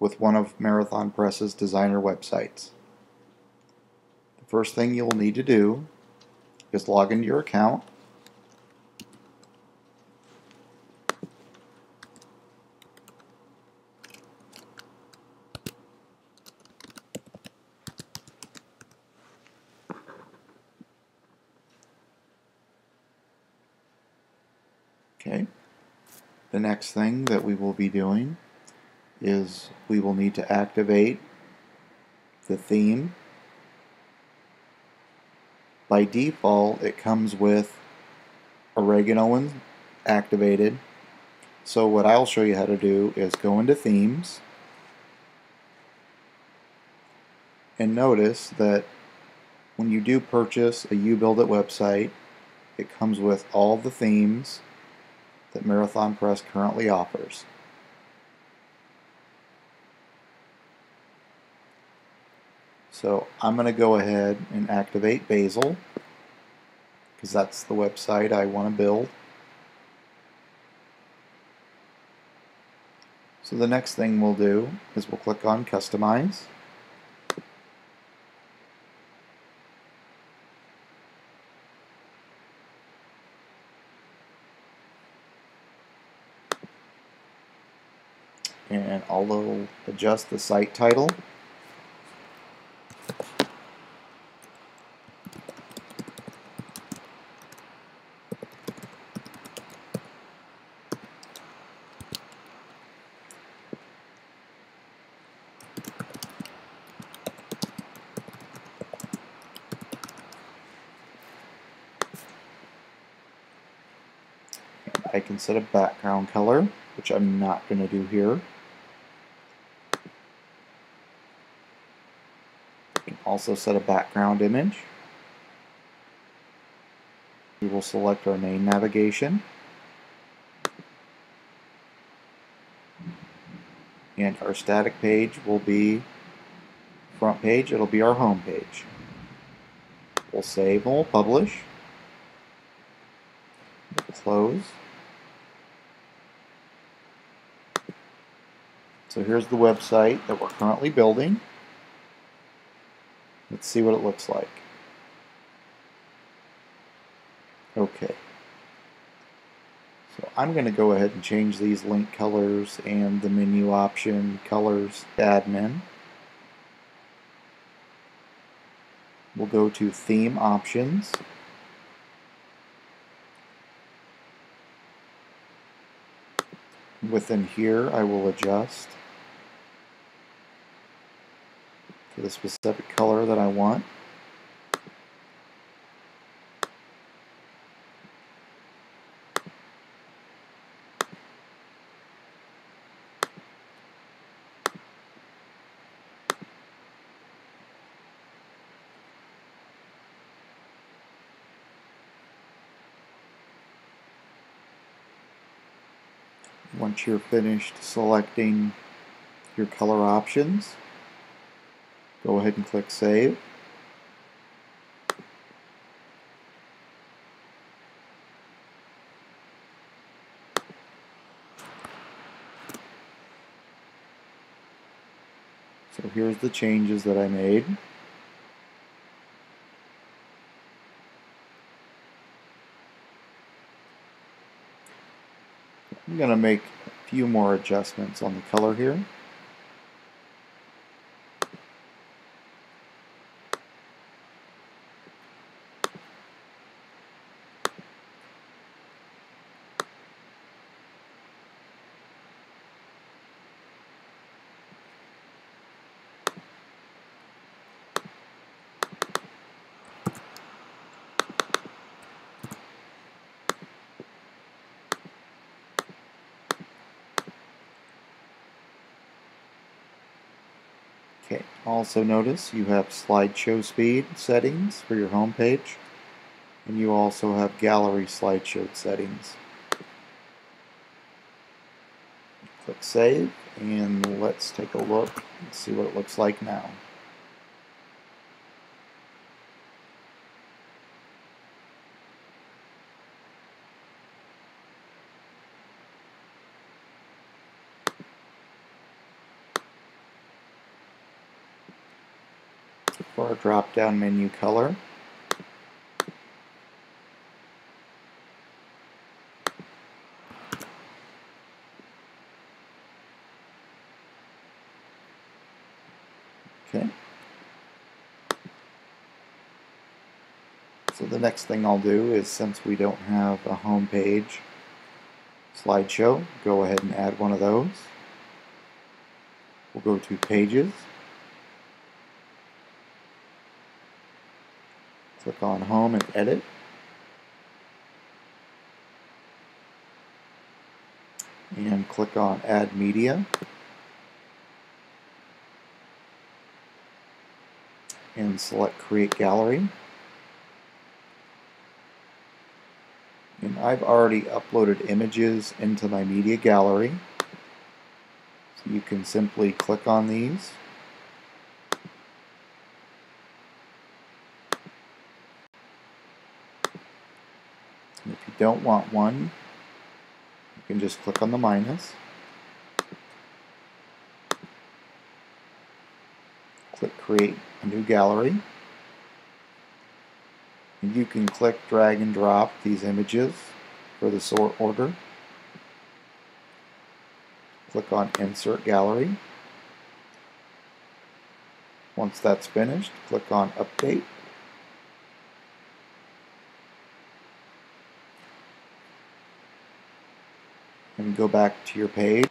with one of Marathon Press's designer websites. The first thing you'll need to do is log into your account Okay. The next thing that we will be doing is we will need to activate the theme. By default, it comes with Oregano activated. So what I'll show you how to do is go into themes and notice that when you do purchase a YouBuildit website, it comes with all the themes that Marathon Press currently offers. So I'm going to go ahead and activate Basil because that's the website I want to build. So the next thing we'll do is we'll click on Customize. and I'll adjust the site title. Can set a background color, which I'm not going to do here. You Can also set a background image. We will select our main navigation. And our static page will be front page, it'll be our home page. We'll save and we'll publish. Close. So here's the website that we're currently building. Let's see what it looks like. Okay. So I'm going to go ahead and change these link colors and the menu option colors admin. We'll go to theme options. Within here I will adjust for the specific color that I want. Once you're finished selecting your color options, Go ahead and click Save. So here's the changes that I made. I'm going to make a few more adjustments on the color here. Okay, also notice you have slideshow speed settings for your home page, and you also have gallery slideshow settings. Click Save, and let's take a look and see what it looks like now. for our drop down menu color. Okay. So the next thing I'll do is since we don't have a home page slideshow, go ahead and add one of those. We'll go to Pages. Click on Home and Edit. And click on Add Media. And select Create Gallery. And I've already uploaded images into my media gallery. So you can simply click on these. And if you don't want one, you can just click on the minus. Click Create a new gallery. And you can click, drag, and drop these images for the sort order. Click on Insert Gallery. Once that's finished, click on Update. And go back to your page.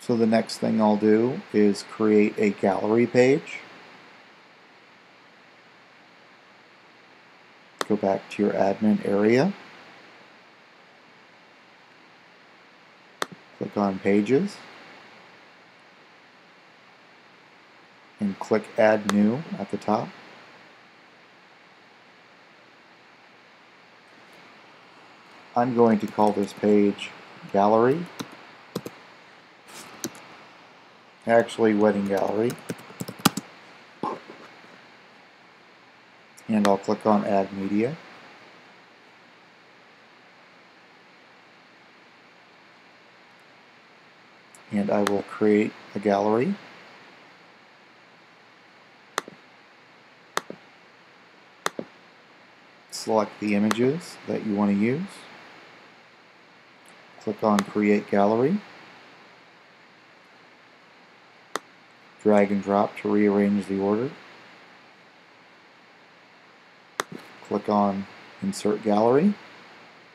So the next thing I'll do is create a gallery page. Go back to your admin area. Click on Pages. And click Add New at the top. I'm going to call this page Gallery. Actually, Wedding Gallery. And I'll click on Add Media. And I will create a gallery. Select the images that you want to use. Click on Create Gallery. Drag and drop to rearrange the order. Click on Insert Gallery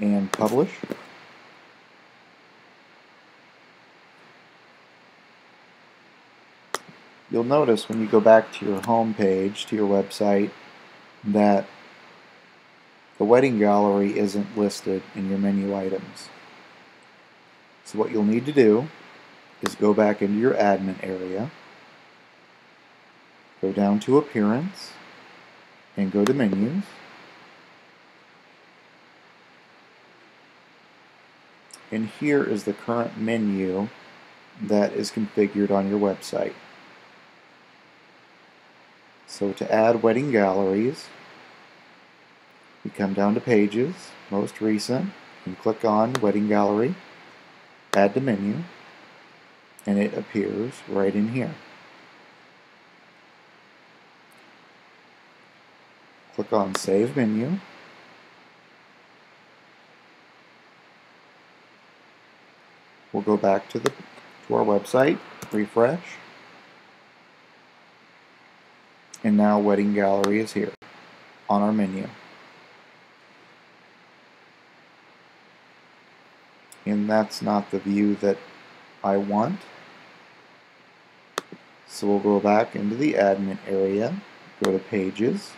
and Publish. You'll notice when you go back to your home page, to your website, that the wedding gallery isn't listed in your menu items. So what you'll need to do is go back into your admin area, go down to Appearance, and go to Menus. And here is the current menu that is configured on your website. So to add wedding galleries, we come down to Pages, Most Recent, and click on Wedding Gallery, Add the Menu, and it appears right in here. Click on Save Menu, We'll go back to the to our website, refresh, and now Wedding Gallery is here on our menu. And that's not the view that I want. So we'll go back into the admin area, go to Pages,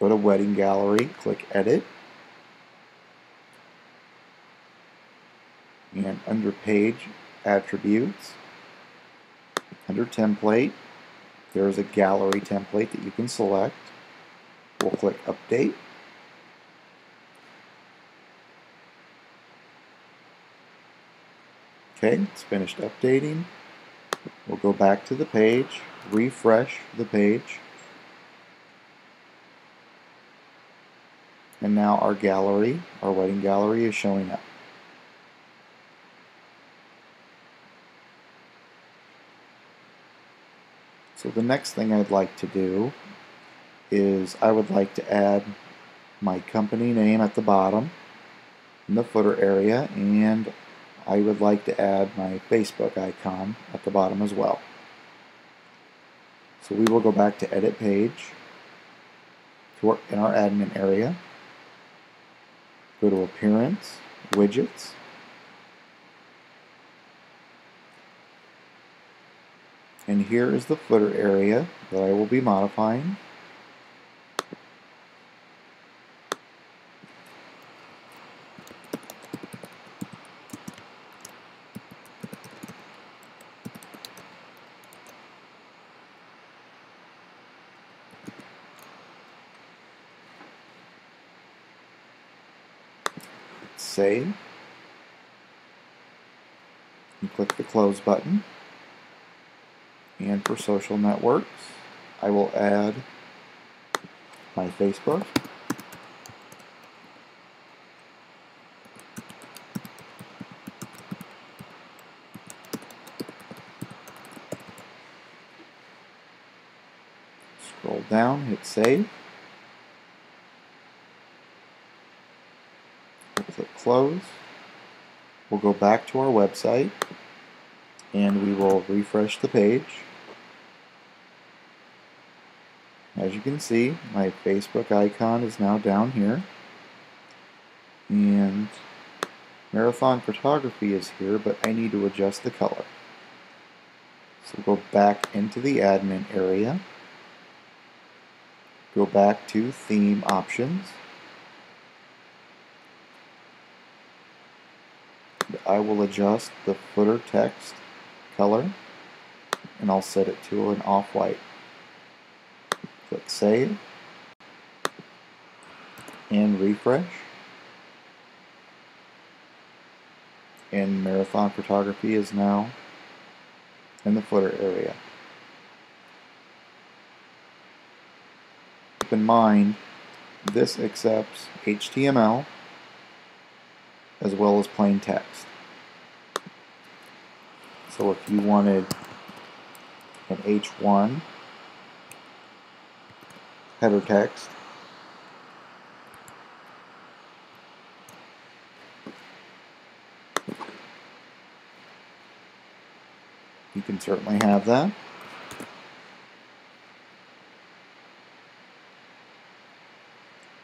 go to Wedding Gallery, click Edit, and under Page Attributes, under Template, there's a gallery template that you can select. We'll click Update. Okay, it's finished updating. We'll go back to the page, refresh the page. And now our gallery, our wedding gallery is showing up. So the next thing I'd like to do is I would like to add my company name at the bottom in the footer area and I would like to add my Facebook icon at the bottom as well. So we will go back to edit page to our, in our admin area. Go to appearance, widgets. And here is the footer area that I will be modifying. Save. And click the close button. And for social networks I will add my Facebook. Scroll down hit save close. We'll go back to our website and we will refresh the page. As you can see, my Facebook icon is now down here. And Marathon Photography is here, but I need to adjust the color. So go back into the admin area. Go back to Theme Options. I will adjust the footer text color and I'll set it to an off-white. Click Save and refresh. And Marathon Photography is now in the footer area. Keep in mind, this accepts HTML as well as plain text. So if you wanted an H1 header text, you can certainly have that.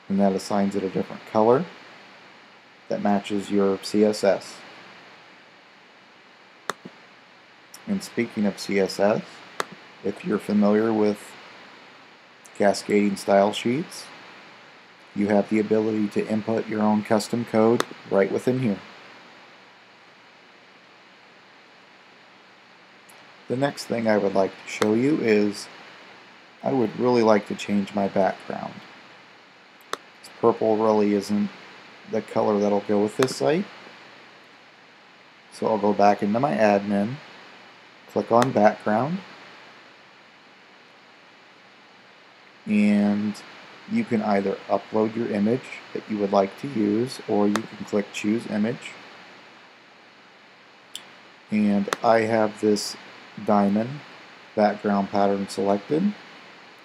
And that assigns it a different color that matches your CSS. And speaking of CSS, if you're familiar with cascading style sheets, you have the ability to input your own custom code right within here. The next thing I would like to show you is I would really like to change my background. This purple really isn't the color that'll go with this site. So I'll go back into my admin, click on background, and you can either upload your image that you would like to use or you can click choose image. And I have this diamond background pattern selected.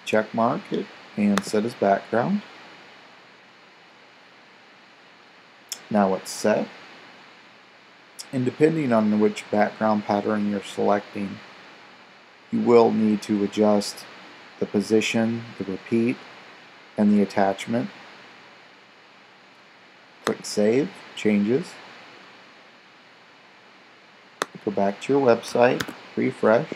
Check mark it and set as background. Now it's set. And depending on which background pattern you're selecting, you will need to adjust the position, the repeat, and the attachment. Click Save, Changes. Go back to your website, refresh.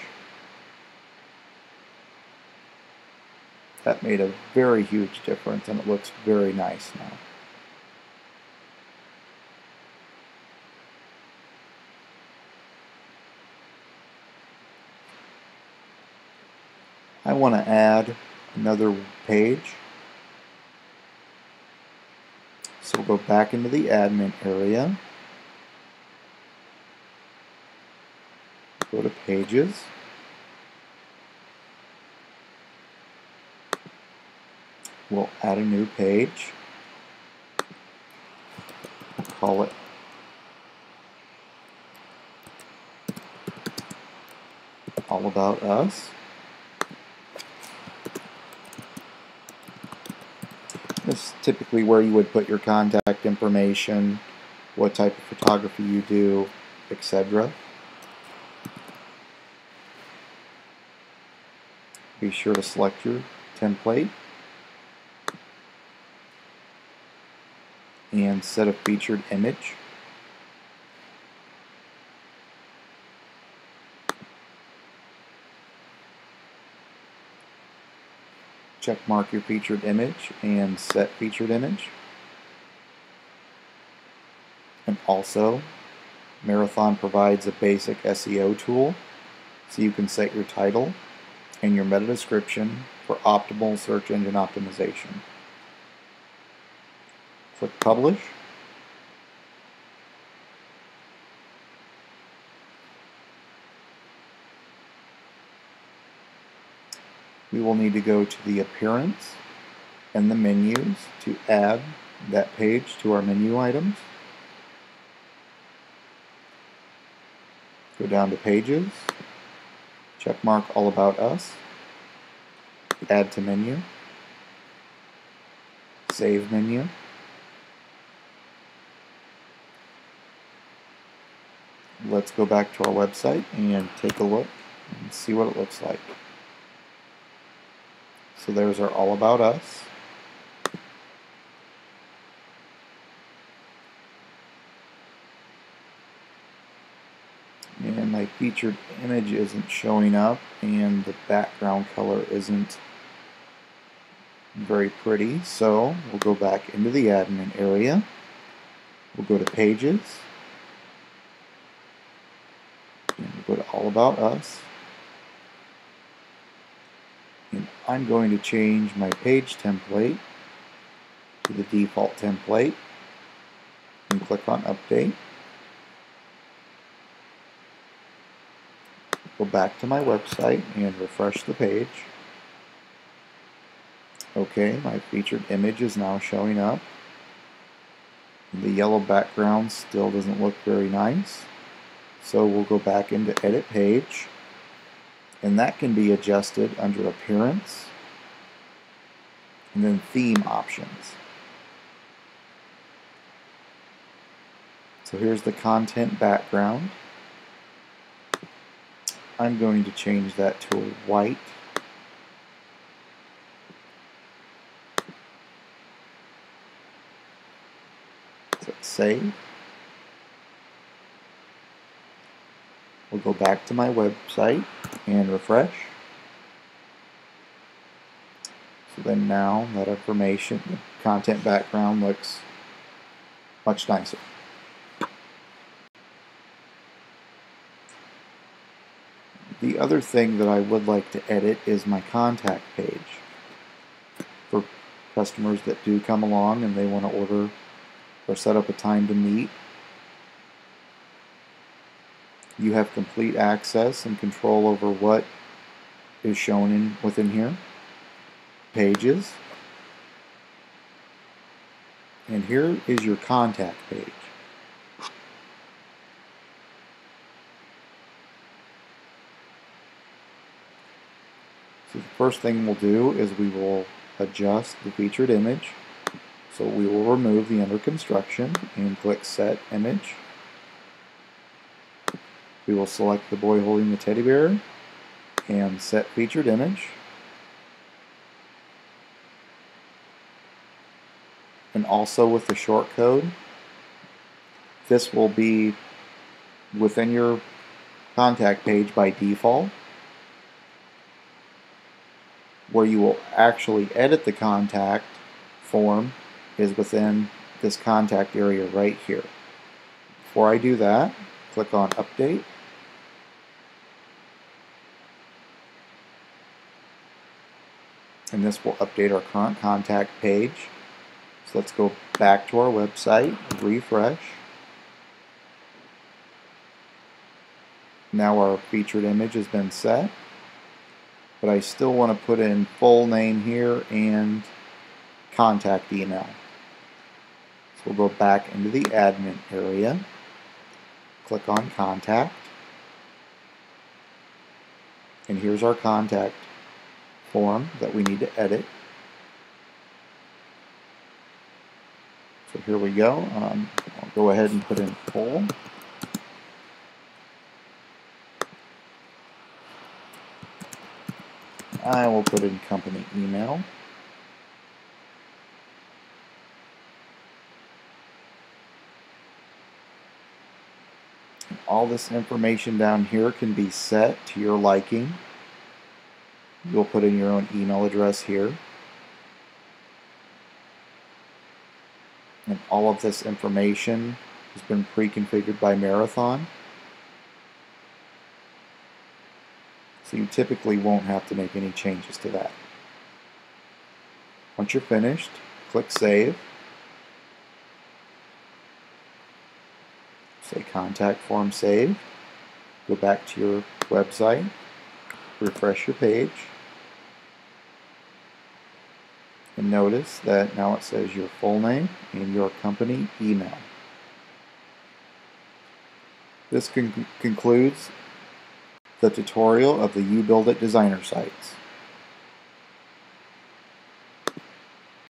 That made a very huge difference and it looks very nice now. I want to add another page. So we'll go back into the admin area. Go to pages. We'll add a new page. Call it All About Us. Typically where you would put your contact information, what type of photography you do, etc. Be sure to select your template and set a featured image. Check mark your featured image and set featured image. And also, Marathon provides a basic SEO tool so you can set your title and your meta description for optimal search engine optimization. Click Publish. We will need to go to the appearance and the menus to add that page to our menu items. Go down to pages, check mark all about us, add to menu, save menu, let's go back to our website and take a look and see what it looks like. So there's our All About Us. And my featured image isn't showing up and the background color isn't very pretty. So we'll go back into the admin area. We'll go to Pages. And we'll go to All About Us. I'm going to change my page template to the default template and click on update. Go back to my website and refresh the page. Okay, my featured image is now showing up. The yellow background still doesn't look very nice. So we'll go back into edit page and that can be adjusted under appearance and then theme options. So here's the content background. I'm going to change that to white. Click Save. We'll go back to my website and refresh. So then now that information, the content background looks much nicer. The other thing that I would like to edit is my contact page. For customers that do come along and they want to order or set up a time to meet, you have complete access and control over what is shown in within here. Pages. And here is your contact page. So the first thing we'll do is we will adjust the featured image. So we will remove the under construction and click set image. We will select the boy holding the teddy bear and set featured image. And also with the short code, this will be within your contact page by default. Where you will actually edit the contact form is within this contact area right here. Before I do that, click on Update. And this will update our current contact page. So let's go back to our website, refresh. Now our featured image has been set, but I still want to put in full name here and contact email. So we'll go back into the admin area, click on contact, and here's our contact form that we need to edit. So here we go. Um, I'll go ahead and put in full. I will put in company email. All this information down here can be set to your liking. You'll put in your own email address here. And all of this information has been pre-configured by Marathon. So you typically won't have to make any changes to that. Once you're finished, click Save. Say Contact Form Save. Go back to your website. Refresh your page. And notice that now it says your full name and your company email. This con concludes the tutorial of the YouBuildit designer sites.